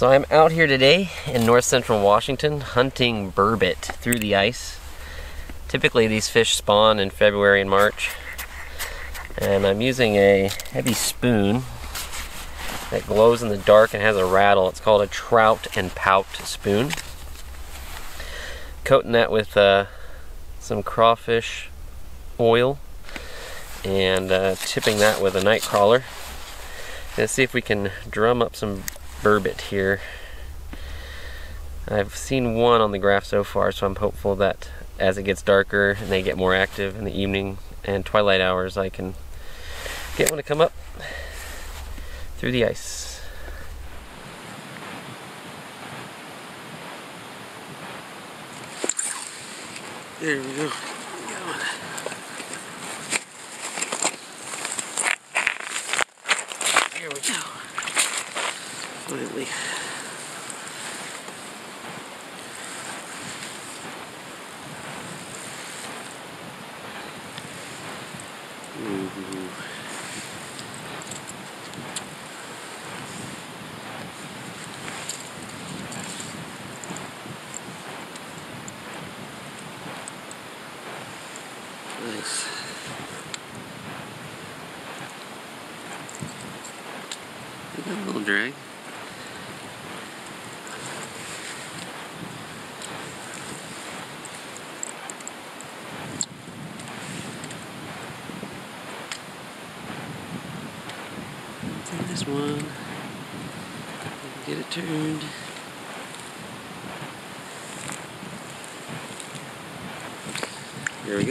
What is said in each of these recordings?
So I'm out here today in north central Washington hunting burbot through the ice. Typically these fish spawn in February and March. And I'm using a heavy spoon that glows in the dark and has a rattle. It's called a trout and pout spoon. Coating that with uh, some crawfish oil and uh, tipping that with a night crawler. Let's see if we can drum up some burbot here. I've seen one on the graph so far, so I'm hopeful that as it gets darker and they get more active in the evening and twilight hours, I can get one to come up through the ice. There we go. Here we go. Ooh. Nice. A little drag. Turn this one. Get it turned. There we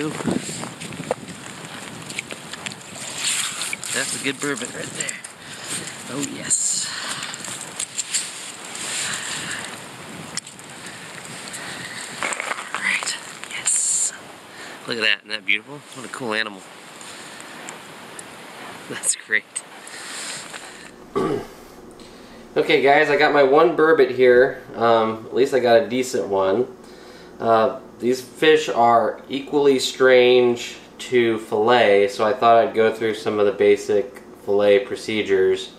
That's a good burbot right there. Oh yes. Right. Yes. Look at that. Isn't that beautiful? What a cool animal. That's great. Okay guys, I got my one burbot here. Um, at least I got a decent one. Uh, these fish are equally strange to fillet, so I thought I'd go through some of the basic fillet procedures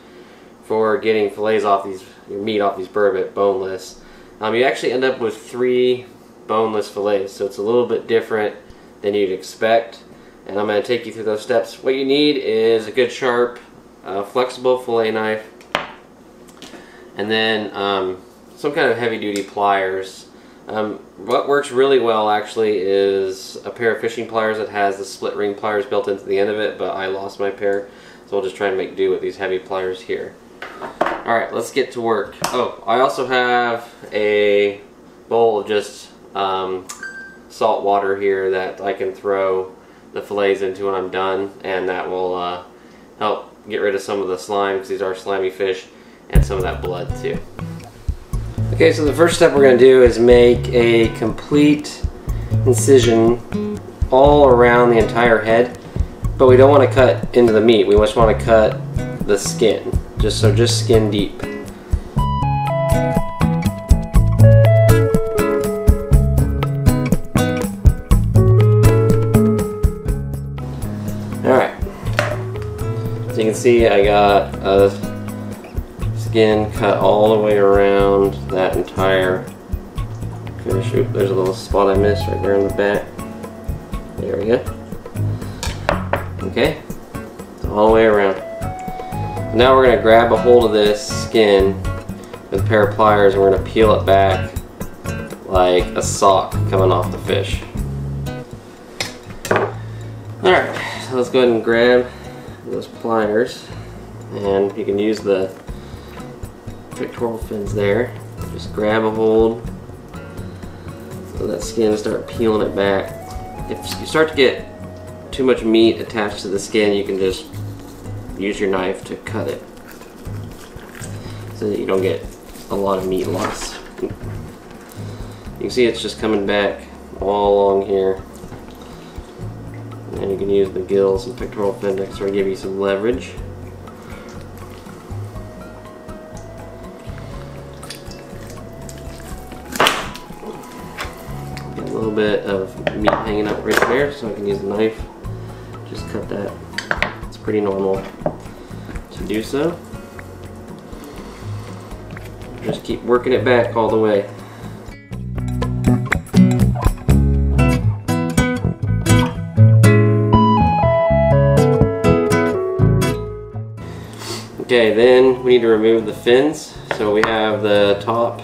for getting fillets off these, your meat off these burbot, boneless. Um, you actually end up with three boneless fillets, so it's a little bit different than you'd expect. And I'm going to take you through those steps. What you need is a good sharp, uh, flexible fillet knife, and then um, some kind of heavy duty pliers. Um, what works really well actually is a pair of fishing pliers that has the split ring pliers built into the end of it, but I lost my pair, so I'll just try and make do with these heavy pliers here. Alright, let's get to work. Oh, I also have a bowl of just um, salt water here that I can throw the fillets into when I'm done, and that will uh, help get rid of some of the slime, because these are slimy fish, and some of that blood too. Okay, so the first step we're going to do is make a complete incision all around the entire head, but we don't want to cut into the meat. We just want to cut the skin, just so just skin deep. Alright, so you can see I got a skin cut all the way around that entire fish. Oop, there's a little spot I missed right there in the back. There we go. Okay, all the way around. Now we're going to grab a hold of this skin with a pair of pliers and we're going to peel it back like a sock coming off the fish. Alright, so let's go ahead and grab those pliers and you can use the pectoral fins there. Just grab a hold of that skin start peeling it back. If you start to get too much meat attached to the skin, you can just use your knife to cut it so that you don't get a lot of meat loss. You can see it's just coming back all along here. And you can use the gills and pectoral fin to sort of give you some leverage. Little bit of meat hanging up right there, so I can use a knife. Just cut that. It's pretty normal to do so. Just keep working it back all the way. Okay, then we need to remove the fins. So we have the top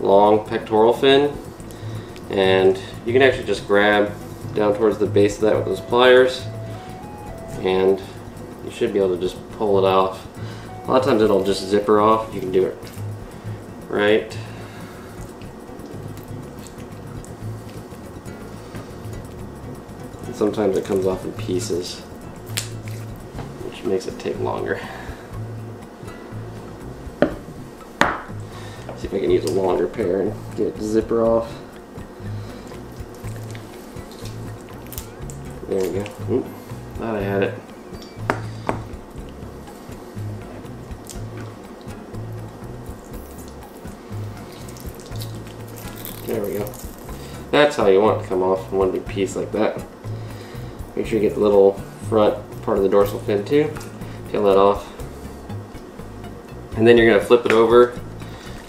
long pectoral fin and you can actually just grab down towards the base of that with those pliers and you should be able to just pull it off. A lot of times it'll just zipper off. You can do it right. And sometimes it comes off in pieces, which makes it take longer. See if I can use a longer pair and get the zipper off. There we go. Oop, thought I had it. There we go. That's how you want it to come off in one big piece like that. Make sure you get the little front part of the dorsal fin too. Peel that off. And then you're going to flip it over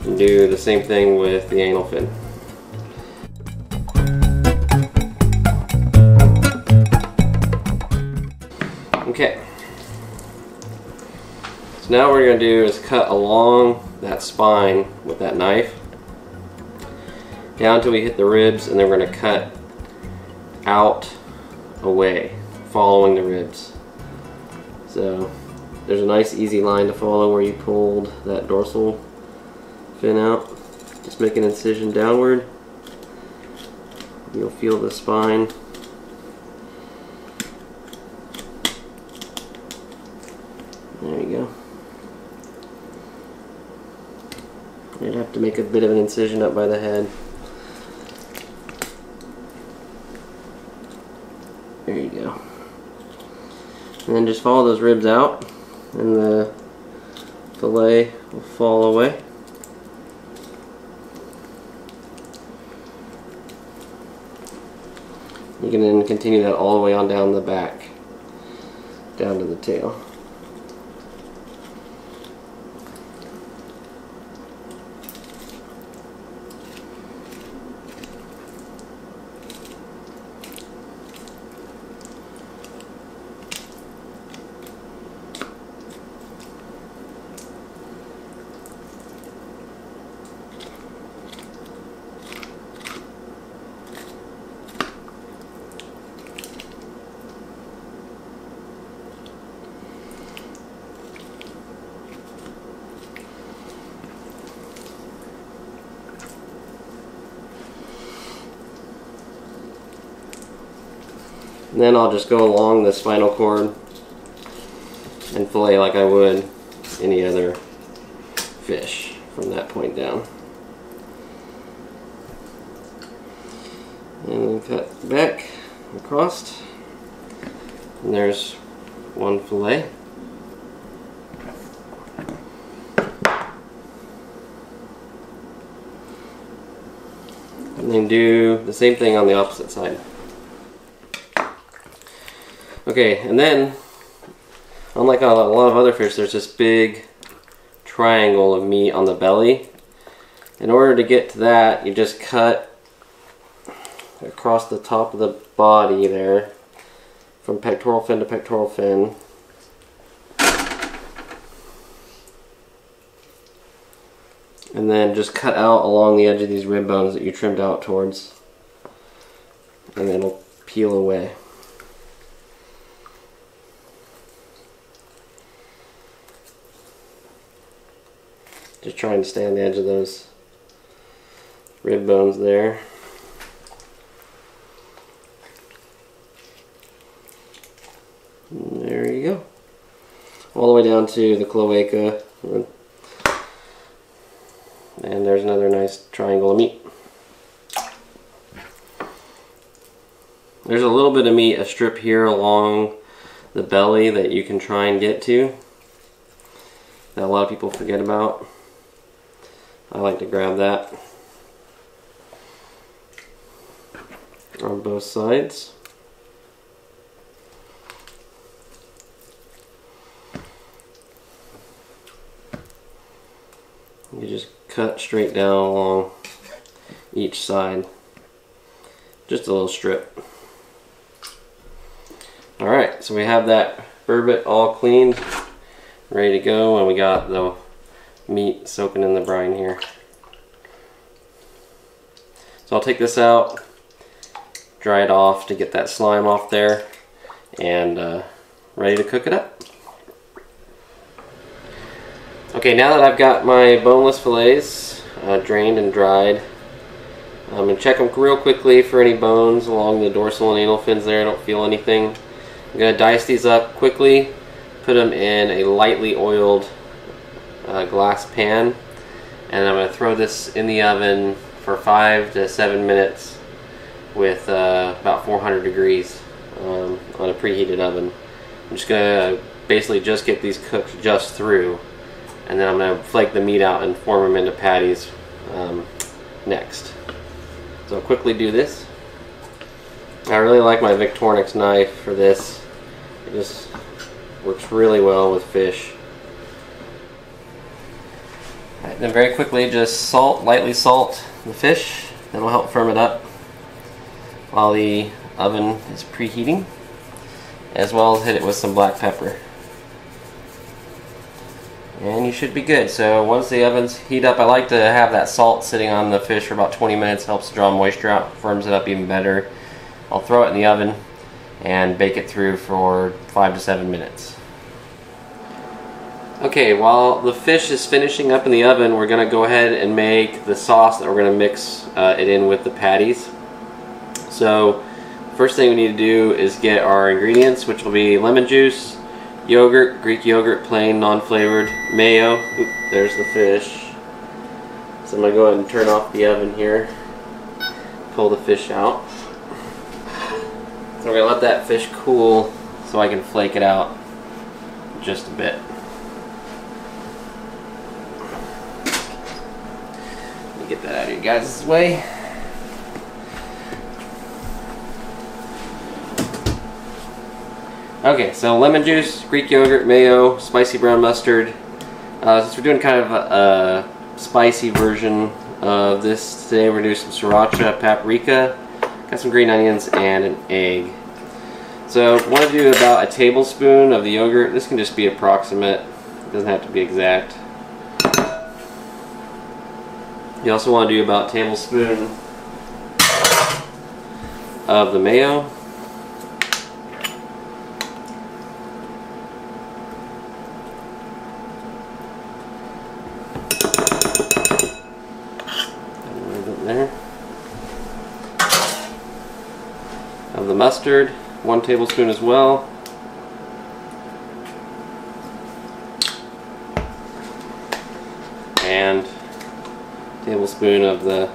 and do the same thing with the anal fin. Okay. So now what we're going to do is cut along that spine with that knife down until we hit the ribs and then we're going to cut out away following the ribs. So there's a nice easy line to follow where you pulled that dorsal fin out. Just make an incision downward. You'll feel the spine. There you go. You'd have to make a bit of an incision up by the head. There you go. And then just follow those ribs out and the fillet will fall away. You can then continue that all the way on down the back, down to the tail. And then I'll just go along the spinal cord and fillet like I would any other fish from that point down. And cut back across. And there's one fillet. And then do the same thing on the opposite side. Okay, and then, unlike a lot of other fish, there's this big triangle of meat on the belly. In order to get to that, you just cut across the top of the body there, from pectoral fin to pectoral fin. And then just cut out along the edge of these rib bones that you trimmed out towards. And it'll peel away. Just trying to stay on the edge of those rib bones there. And there you go. All the way down to the cloaca. And there's another nice triangle of meat. There's a little bit of meat, a strip here along the belly that you can try and get to that a lot of people forget about. I like to grab that on both sides. You just cut straight down along each side. Just a little strip. Alright, so we have that burbot all cleaned, ready to go, and we got the meat soaking in the brine here. So I'll take this out, dry it off to get that slime off there, and uh, ready to cook it up. Okay, now that I've got my boneless fillets uh, drained and dried, I'm going to check them real quickly for any bones along the dorsal and anal fins there. I don't feel anything. I'm going to dice these up quickly, put them in a lightly oiled uh, glass pan, and I'm going to throw this in the oven for five to seven minutes with uh, about 400 degrees um, on a preheated oven. I'm just going to basically just get these cooked just through and then I'm going to flake the meat out and form them into patties um, next. So I'll quickly do this. I really like my Victorinox knife for this. It just works really well with fish. Right, then very quickly just salt, lightly salt the fish. That'll help firm it up while the oven is preheating. As well as hit it with some black pepper and you should be good. So once the ovens heat up, I like to have that salt sitting on the fish for about 20 minutes. Helps draw moisture out, firms it up even better. I'll throw it in the oven and bake it through for five to seven minutes. Okay, while the fish is finishing up in the oven, we're going to go ahead and make the sauce that we're going to mix uh, it in with the patties. So, first thing we need to do is get our ingredients, which will be lemon juice, Yogurt, Greek yogurt, plain, non-flavored. Mayo. Oop, there's the fish. So I'm going to go ahead and turn off the oven here. Pull the fish out. So we're going to let that fish cool so I can flake it out just a bit. Let me get that out of your guys' way. Okay, so lemon juice, Greek yogurt, mayo, spicy brown mustard. Uh, since we're doing kind of a, a, spicy version of this today, we're doing some sriracha, paprika, got some green onions, and an egg. So want to do about a tablespoon of the yogurt. This can just be approximate. It doesn't have to be exact. You also want to do about a tablespoon of the mayo. there. Of the mustard, one tablespoon as well. And tablespoon of the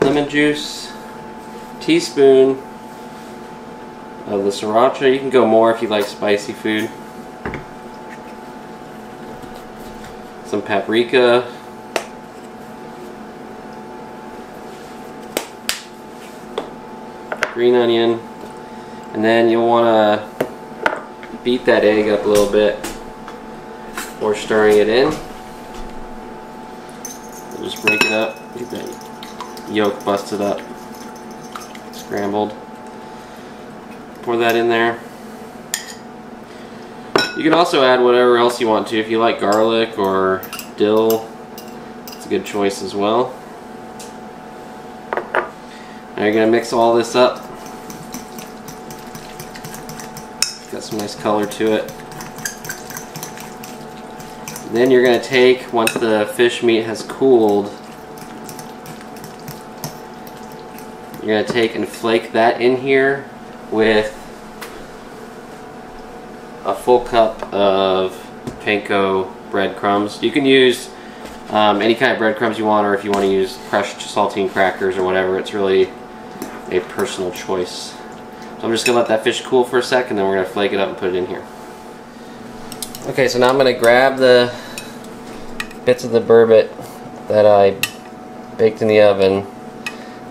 lemon juice, teaspoon of the sriracha. You can go more if you like spicy food. Some paprika, green onion, and then you'll want to beat that egg up a little bit before stirring it in. Just break it up, get that yolk busted up, scrambled. Pour that in there. You can also add whatever else you want to. If you like garlic or dill, it's a good choice as well. Now you're going to mix all this up Got some nice color to it. Then you're going to take, once the fish meat has cooled, you're going to take and flake that in here with a full cup of panko breadcrumbs. You can use um, any kind of breadcrumbs you want or if you want to use crushed saltine crackers or whatever. It's really a personal choice. So I'm just going to let that fish cool for a second, then we're going to flake it up and put it in here. Okay, so now I'm going to grab the bits of the burbot that I baked in the oven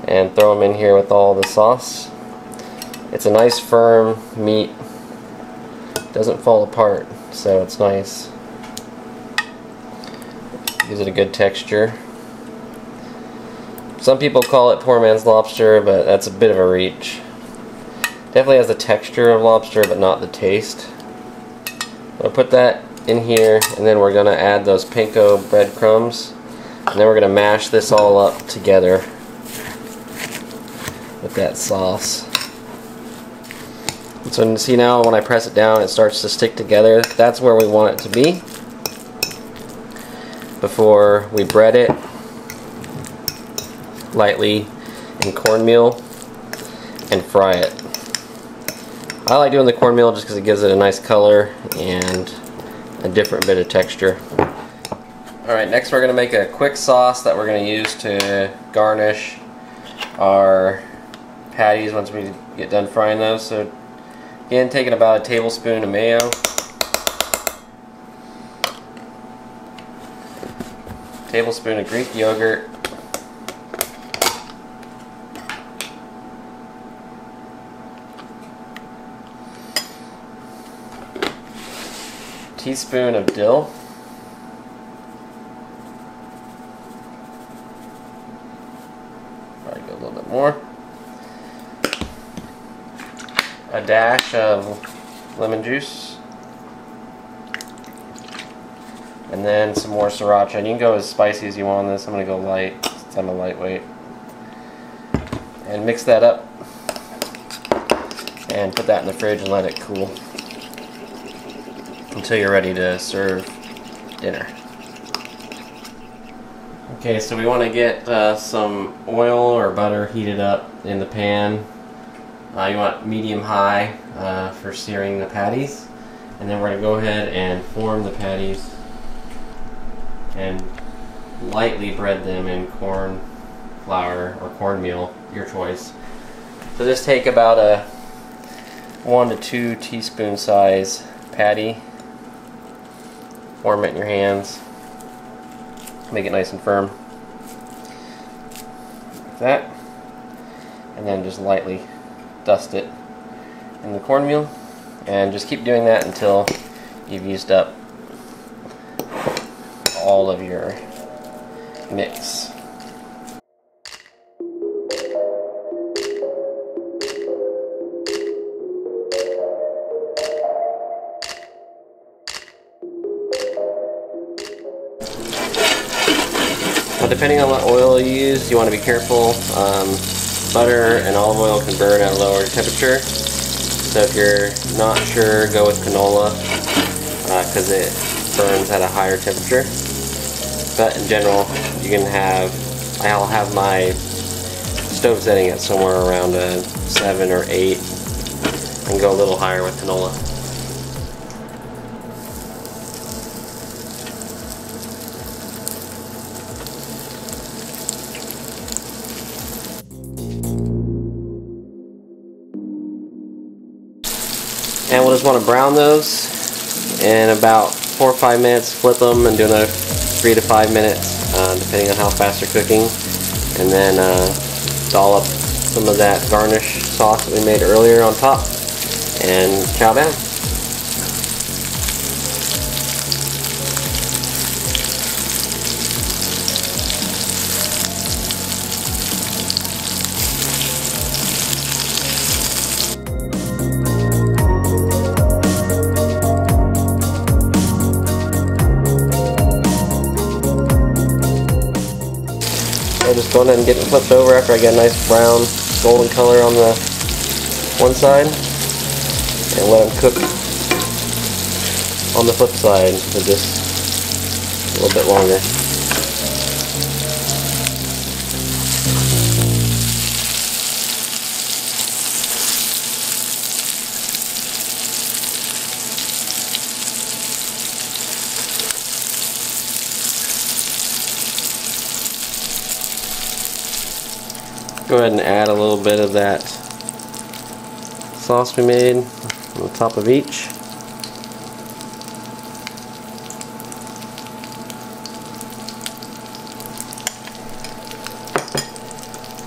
and throw them in here with all the sauce. It's a nice firm meat, doesn't fall apart, so it's nice. Gives it a good texture. Some people call it poor man's lobster, but that's a bit of a reach. Definitely has the texture of lobster, but not the taste. I'll put that in here, and then we're going to add those panko breadcrumbs. And then we're going to mash this all up together with that sauce. So see now when I press it down it starts to stick together. That's where we want it to be before we bread it lightly in cornmeal and fry it. I like doing the cornmeal just because it gives it a nice color and a different bit of texture. Alright, next we're going to make a quick sauce that we're going to use to garnish our patties once we get done frying those. So again, taking about a tablespoon of mayo. Tablespoon of Greek yogurt. Teaspoon of dill. Probably go a little bit more. A dash of lemon juice. And then some more sriracha. And you can go as spicy as you want on this. I'm going to go light since I'm a lightweight. And mix that up. And put that in the fridge and let it cool. Until you're ready to serve dinner. Okay, so we want to get uh, some oil or butter heated up in the pan. Uh, you want medium high uh, for searing the patties. And then we're going to go ahead and form the patties and lightly bread them in corn flour or cornmeal, your choice. So just take about a one to two teaspoon size patty, form it in your hands, make it nice and firm. Like that. And then just lightly dust it in the cornmeal. And just keep doing that until you've used up all of your mix. Now depending on what oil you use, you want to be careful. Um, butter and olive oil can burn at a lower temperature. So if you're not sure, go with canola because uh, it burns at a higher temperature. But in general, you can have, I'll have my stove setting at somewhere around a 7 or 8 and go a little higher with canola. And we'll just want to brown those in about four or five minutes, flip them and do another three to five minutes, uh, depending on how fast they're cooking. And then uh, dollop some of that garnish sauce that we made earlier on top and chow down. Just go ahead and get it flipped over after I get a nice brown golden color on the one side and let them cook on the flip side for just a little bit longer. Go ahead and add a little bit of that sauce we made on the top of each.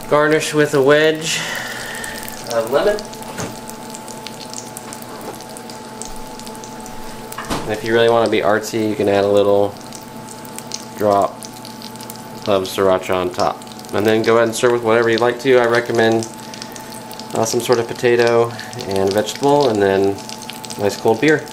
Garnish with a wedge of lemon. And if you really want to be artsy, you can add a little drop of sriracha on top. And then go ahead and serve with whatever you'd like to. I recommend uh, some sort of potato and vegetable and then nice cold beer.